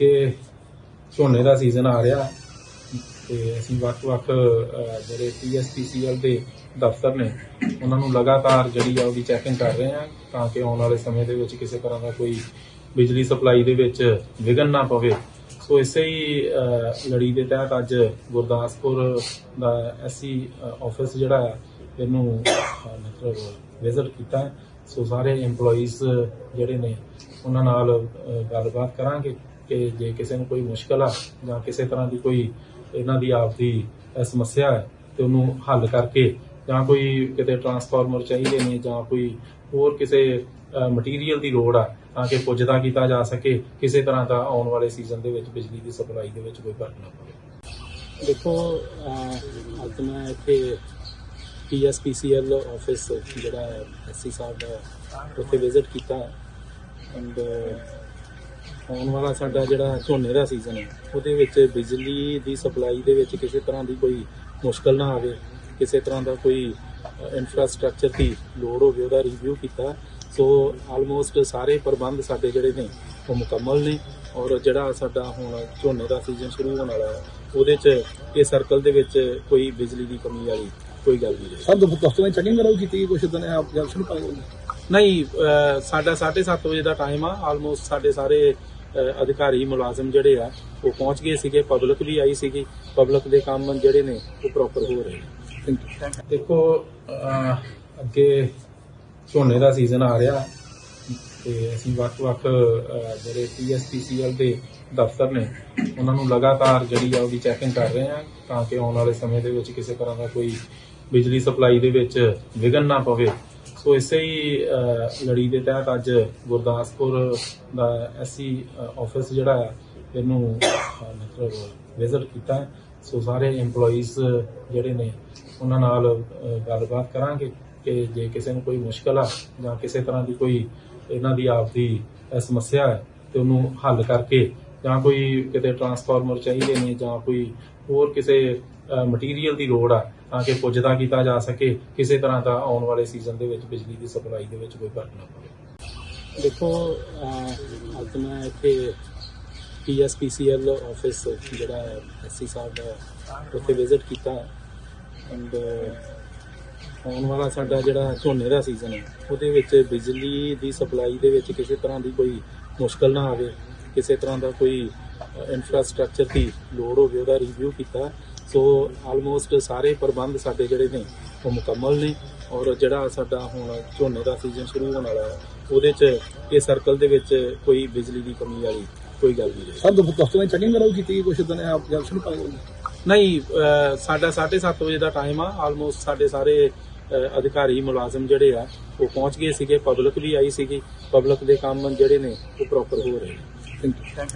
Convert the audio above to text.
ਕਿ ਝੋਨੇ ਦਾ ਸੀਜ਼ਨ ਆ ਰਿਹਾ ਤੇ ਅਸੀਂ ਵੱਖ-ਵੱਖ ਅਹ, ਜਿਹੜੇ ਪੀਐਸਪੀਸੀਐਲ ਦੇ ਦਫ਼ਤਰ ਨੇ ਉਹਨਾਂ ਨੂੰ ਲਗਾਤਾਰ ਜਿਹੜੀ ਆ ਉਹਦੀ ਚੈਕਿੰਗ ਕਰ ਰਹੇ ਹਾਂ ਤਾਂ ਕਿ ਆਉਣ ਵਾਲੇ ਸਮੇਂ ਦੇ ਵਿੱਚ ਕਿਸੇ ਤਰ੍ਹਾਂ ਦਾ ਕੋਈ ਬਿਜਲੀ ਸਪਲਾਈ ਦੇ ਵਿੱਚ ਵਿਘਨ ਨਾ ਪਵੇ। ਸੋ ਇਸੇ ਹੀ ਲੜੀ ਦੇ ਤਹਿਤ ਅੱਜ ਗੁਰਦਾਸਪੁਰ ਦਾ ਐਸਸੀ ਆਫਿਸ ਜਿਹੜਾ ਹੈ ਇਹਨੂੰ ਮਤਲਬ ਵਿਜ਼ਿਟ ਕੀਤਾ ਸੋ ਸਾਰੇ EMPLOYEES ਜਿਹੜੇ ਨੇ ਉਹਨਾਂ ਨਾਲ ਗੱਲਬਾਤ ਕਰਾਂਗੇ। ਕਿ ਜੇ ਕਿਸੇ ਨੂੰ ਕੋਈ ਮੁਸ਼ਕਲ ਆ ਜਾਂ ਕਿਸੇ ਤਰ੍ਹਾਂ ਦੀ ਕੋਈ ਇਹਨਾਂ ਦੀ ਆਪਦੀ ਅਹ, ਸਮੱਸਿਆ ਹੈ ਤੇ ਉਹਨੂੰ ਹੱਲ ਕਰਕੇ ਜਾਂ ਕੋਈ ਕਿਤੇ ਟਰਾਂਸਫਾਰਮਰ ਚਾਹੀਦੇ ਨੇ ਜਾਂ ਕੋਈ ਹੋਰ ਕਿਸੇ ਮਟੀਰੀਅਲ ਦੀ ਲੋੜ ਆ ਤਾਂ ਕਿ ਪੁੱਜਦਾ ਕੀਤਾ ਜਾ ਸਕੇ ਕਿਸੇ ਤਰ੍ਹਾਂ ਦਾ ਆਉਣ ਵਾਲੇ ਸੀਜ਼ਨ ਦੇ ਵਿੱਚ ਬਿਜਲੀ ਦੀ ਸਪਲਾਈ ਦੇ ਵਿੱਚ ਕੋਈ ਫ਼ਰਕ ਨਾ ਪਵੇ। ਦੇਖੋ ਅਹ, ਅੱਜ ਮੈਂ ਇੱਥੇ ਪੀਐਸਪੀਸੀਐਲ ਆਫਿਸ ਜਿਹੜਾ ਹੈ ਐਸਸੀ ਸਾਹਿਬ ਦਾ ਉੱਥੇ ਵਿਜ਼ਿਟ ਕੀਤਾ ਐਂਡ ਆਉਣ ਵਾਲਾ ਸਾਡਾ ਜਿਹੜਾ ਝੋਨੇ ਦਾ ਸੀਜ਼ਨ ਹੈ, ਉਹਦੇ ਵਿੱਚ ਬਿਜਲੀ ਦੀ ਸਪਲਾਈ ਦੇ ਵਿੱਚ ਕਿਸੇ ਤਰ੍ਹਾਂ ਦੀ ਕੋਈ ਮੁਸ਼ਕਲ ਨਾ ਆਵੇ, ਕਿਸੇ ਤਰ੍ਹਾਂ ਦਾ ਕੋਈ ਇਨਫਰਾਸਟ੍ਰਕਚਰ ਦੀ ਲੋੜ ਹੋਵੇ, ਉਹਦਾ ਰਿਵਿਊ ਕੀਤਾ। ਸੋ ਆਲਮੋਸਟ ਸਾਰੇ ਪ੍ਰਬੰਧ ਸਾਡੇ ਜਿਹੜੇ ਨੇ, ਉਹ ਮੁਕੰਮਲ ਨੇ ਔਰ ਜਿਹੜਾ ਸਾਡਾ ਹੁਣ ਝੋਨੇ ਦਾ ਸੀਜ਼ਨ ਸ਼ੁਰੂ ਹੋਣ ਵਾਲਾ ਹੈ, ਉਹਦੇ 'ਚ ਇਹ ਸਰਕਲ ਦੇ ਵਿੱਚ ਕੋਈ ਬਿਜਲੀ ਦੀ ਕਮੀ ਵਾਲੀ ਕੋਈ ਗੱਲ ਨਹੀਂ ਰਹੀ ਸਰ ਦਫ਼ਤਰ ਵਿੱਚ ਚੈਕਿੰਗ ਵਗੈਰਾ ਕੀਤੀ ਗਈ ਕੁਛ ਦਿਨ ਆਪ ਜੰਕਸ਼ਨ ਸ਼ੁਰੂ ਹੋਏ ਨਹੀਂ, ਅਹ, ਸਾਡਾ 7:30 ਵਜੇ ਦਾ ਟਾਈਮ ਆ। ਆਲਮੋਸਟ ਸਾਡੇ ਸਾਰੇ ਅਧਿਕਾਰੀ, ਮੁਲਾਜ਼ਮ ਜਿਹੜੇ ਆ, ਉਹ ਪਹੁੰਚ ਗਏ ਸੀਗੇ। ਪਬਲਿਕ ਵੀ ਆਈ ਸੀਗੀ। ਪਬਲਿਕ ਦੇ ਕੰਮ ਜਿਹੜੇ ਨੇ, ਉਹ ਪ੍ਰੋਪਰ ਹੋ ਰਹੇ ਨੇ। ਥੈਂਕ ਯੂ ਦੇਖੋ ਅੱਗੇ ਝੋਨੇ ਦਾ ਸੀਜ਼ਨ ਆ ਰਿਹਾ। ਤੇ ਅਸੀਂ ਵੱਖ-ਵੱਖ, ਅਹ, ਜਿਹੜੇ ਪੀਐਸਪੀਸੀਐਲ ਦੇ ਦਫ਼ਤਰ ਨੇ, ਉਹਨਾਂ ਨੂੰ ਲਗਾਤਾਰ ਜਿਹੜੀ ਆ, ਉਹਦੀ ਚੈਕਿੰਗ ਕਰ ਰਹੇ ਹਾਂ ਤਾਂ ਕਿ ਆਉਣ ਵਾਲੇ ਸਮੇਂ ਦੇ ਵਿੱਚ ਕਿਸੇ ਤਰ੍ਹਾਂ ਦਾ ਕੋਈ ਬਿਜਲੀ ਸਪਲਾਈ ਦੇ ਵਿੱਚ ਵਿਘਨ ਨਾ ਪਵੇ। ਸੋ ਇਸੇ ਹੀ ਲੜੀ ਦੇ ਤਹਿਤ ਅੱਜ ਗੁਰਦਾਸਪੁਰ ਦਾ ਐਸਸੀ ਆਫਿਸ ਜਿਹੜਾ ਹੈ, ਇਹਨੂੰ ਮਤਲਬ ਵਿਜ਼ਿਟ ਕੀਤਾ ਸੋ ਸਾਰੇ EMPLOYEES ਜਿਹੜੇ ਨੇ, ਉਹਨਾਂ ਨਾਲ ਗੱਲਬਾਤ ਕਰਾਂਗੇ ਕਿ ਜੇ ਕਿਸੇ ਨੂੰ ਕੋਈ ਮੁਸ਼ਕਲ ਆ ਜਾਂ ਕਿਸੇ ਤਰ੍ਹਾਂ ਦੀ ਕੋਈ ਇਹਨਾਂ ਦੀ ਆਪਦੀ ਸਮੱਸਿਆ ਹੈ ਤੇ ਉਹਨੂੰ ਹੱਲ ਕਰਕੇ ਜਾਂ ਕੋਈ ਕਿਤੇ ਟਰਾਂਸਫਾਰਮਰ ਚਾਹੀਦੇ ਨੇ ਜਾਂ ਕੋਈ ਹੋਰ ਕਿਸੇ ਮਟੀਰੀਅਲ ਦੀ ਲੋੜ ਆ ਤਾਂ ਕਿ ਪੁੱਜਦਾ ਕੀਤਾ ਜਾ ਸਕੇ ਕਿਸੇ ਤਰ੍ਹਾਂ ਦਾ ਆਉਣ ਵਾਲੇ ਸੀਜ਼ਨ ਦੇ ਵਿੱਚ ਬਿਜਲੀ ਦੀ ਸਪਲਾਈ ਦੇ ਵਿੱਚ ਕੋਈ ਫ਼ਰਕ ਨਾ ਪਵੇ। ਦੇਖੋ ਅਹ, ਅੱਜ ਮੈਂ ਇੱਥੇ ਪੀਐਸਪੀਸੀਐਲ ਆਫਿਸ ਜਿਹੜਾ ਹੈ ਐਸਸੀ ਸਾਹਿਬ ਦਾ ਉੱਥੇ ਵਿਜ਼ਿਟ ਕੀਤਾ। ਐਂਡ ਆਉਣ ਵਾਲਾ ਸਾਡਾ ਜਿਹੜਾ ਝੋਨੇ ਦਾ ਸੀਜ਼ਨ ਹੈ ਉਹਦੇ ਵਿੱਚ ਬਿਜਲੀ ਦੀ ਸਪਲਾਈ ਦੇ ਵਿੱਚ ਕਿਸੇ ਤਰ੍ਹਾਂ ਦੀ ਕੋਈ ਮੁਸ਼ਕਲ ਨਾ ਆਵੇ। ਕਿਸੇ ਤਰ੍ਹਾਂ ਦਾ ਕੋਈ ਇਨਫਰਾਸਟ੍ਰਕਚਰ ਦੀ ਲੋੜ ਹੋਵੇ ਉਹਦਾ ਰਿਵਿਊ ਕੀਤਾ। ਸੋ ਆਲਮੋਸਟ ਸਾਰੇ ਪ੍ਰਬੰਧ ਸਾਡੇ ਜਿਹੜੇ ਨੇ ਉਹ ਮੁਕੰਮਲ ਨੇ ਔਰ ਜਿਹੜਾ ਸਾਡਾ ਹੁਣ ਝੋਨੇ ਦਾ ਸੀਜ਼ਨ ਸ਼ੁਰੂ ਹੋਣ ਵਾਲਾ ਹੈ ਉਹਦੇ 'ਚ ਇਹ ਸਰਕਲ ਦੇ ਵਿੱਚ ਕੋਈ ਬਿਜਲੀ ਦੀ ਕਮੀ ਵਾਲੀ ਕੋਈ ਗੱਲ ਨਹੀਂ ਰਹੀ ਸਰ ਦਫ਼ਤਰ ਵਿੱਚ ਚੈਕਿੰਗ ਵੀ ਕੀਤੀ ਕੁਛ ਦਿਨ ਆਪ ਜੰਕਸ਼ਨ ਨੇ ਨਹੀਂ ਸਾਡਾ 7:30 ਵਜੇ ਦਾ ਟਾਈਮ ਆ ਆਲਮੋਸਟ ਸਾਡੇ ਸਾਰੇ ਅਧਿਕਾਰੀ ਮੁਲਾਜ਼ਮ ਜਿਹੜੇ ਆ ਉਹ ਪਹੁੰਚ ਗਏ ਸੀਗੇ ਪਬਲਿਕ ਵੀ ਆਈ ਸੀਗੀ। ਪਬਲਿਕ ਦੇ ਕੰਮ ਜਿਹੜੇ ਨੇ ਉਹ ਪ੍ਰੋਪਰ ਹੋ ਰਹੇ ਨੇ। Thank you